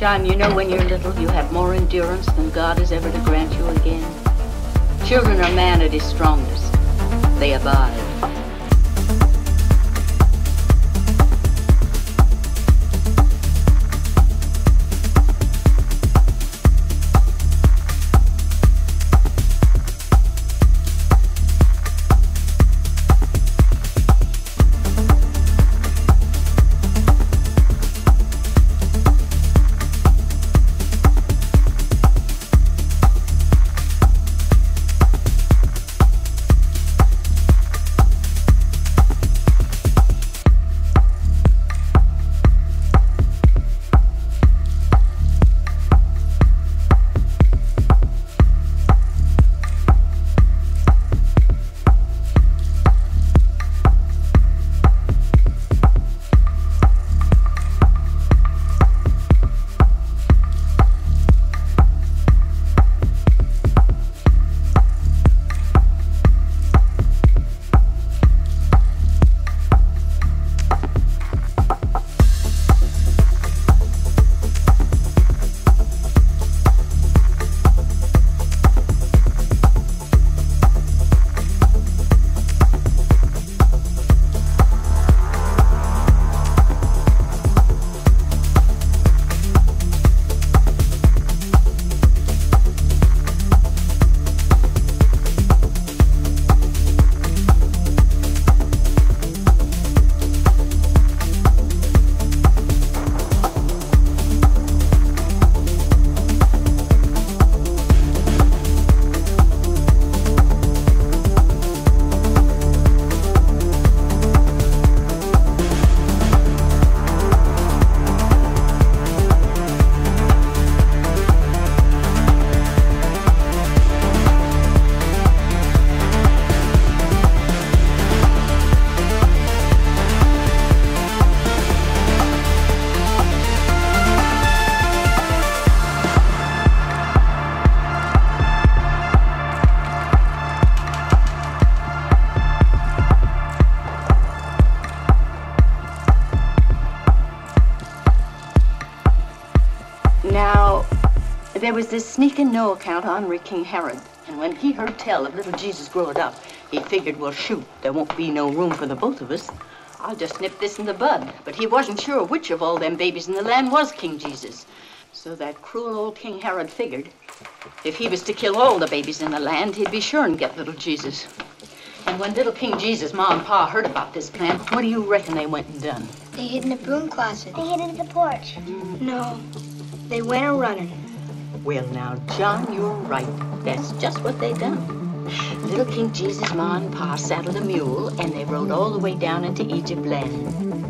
John, you know when you're little, you have more endurance than God is ever to grant you again. Children are man at his strongest. They abide. There was this sneaking no account Henri King Herod. And when he heard tell of little Jesus growing up, he figured, well, shoot, there won't be no room for the both of us. I'll just nip this in the bud. But he wasn't sure which of all them babies in the land was King Jesus. So that cruel old King Herod figured if he was to kill all the babies in the land, he'd be sure and get little Jesus. And when little King Jesus' ma and pa heard about this plan, what do you reckon they went and done? They hid in a broom closet. They hid in the porch. No, they went a running. Well, now, John, you're right. That's just what they done. Little King Jesus' ma and pa saddled a mule, and they rode all the way down into Egypt land.